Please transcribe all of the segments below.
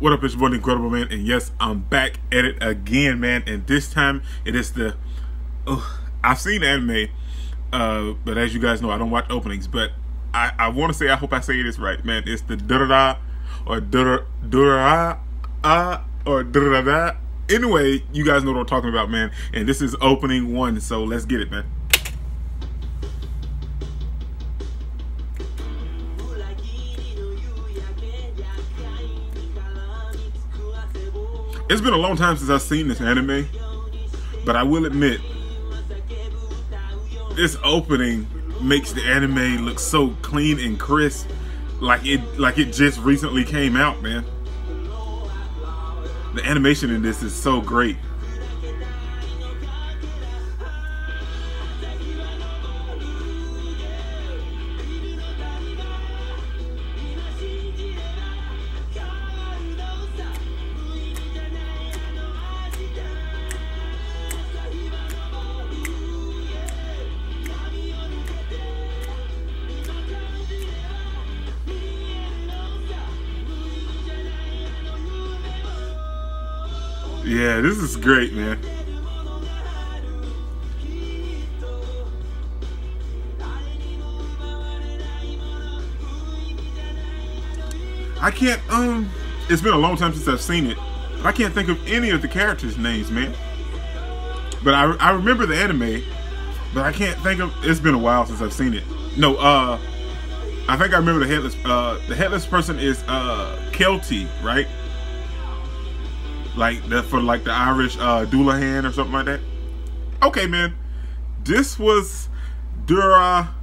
What up, it's boy Incredible Man, and yes, I'm back at it again, man. And this time it is the. Uh, I've seen anime, uh, but as you guys know, I don't watch openings. But I, I want to say, I hope I say this right, man. It's the da or da da uh, or da da. Anyway, you guys know what I'm talking about, man. And this is opening one, so let's get it, man. It's been a long time since I've seen this anime, but I will admit, this opening makes the anime look so clean and crisp, like it like it just recently came out, man. The animation in this is so great. Yeah, this is great, man. I can't, um, it's been a long time since I've seen it. I can't think of any of the characters' names, man. But I, I remember the anime, but I can't think of, it's been a while since I've seen it. No, uh, I think I remember the headless, uh, the headless person is, uh, Kelty, right? Like that for like the Irish uh, Dullahan or something like that. Okay, man, this was Dura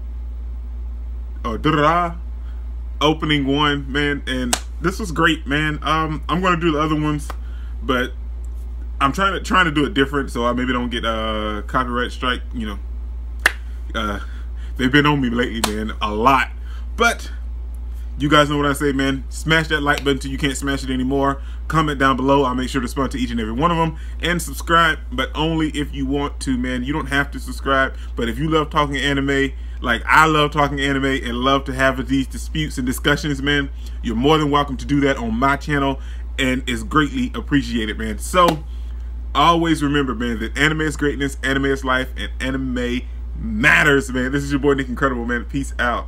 or Dura opening one, man, and this was great, man. Um, I'm gonna do the other ones, but I'm trying to trying to do it different so I maybe don't get a uh, copyright strike. You know, uh, they've been on me lately, man, a lot, but you guys know what I say, man. Smash that like button till you can't smash it anymore. Comment down below. I'll make sure to respond to each and every one of them. And subscribe, but only if you want to, man. You don't have to subscribe, but if you love talking anime, like I love talking anime and love to have these disputes and discussions, man, you're more than welcome to do that on my channel, and it's greatly appreciated, man. So, always remember, man, that anime is greatness, anime is life, and anime matters, man. This is your boy Nick Incredible, man. Peace out.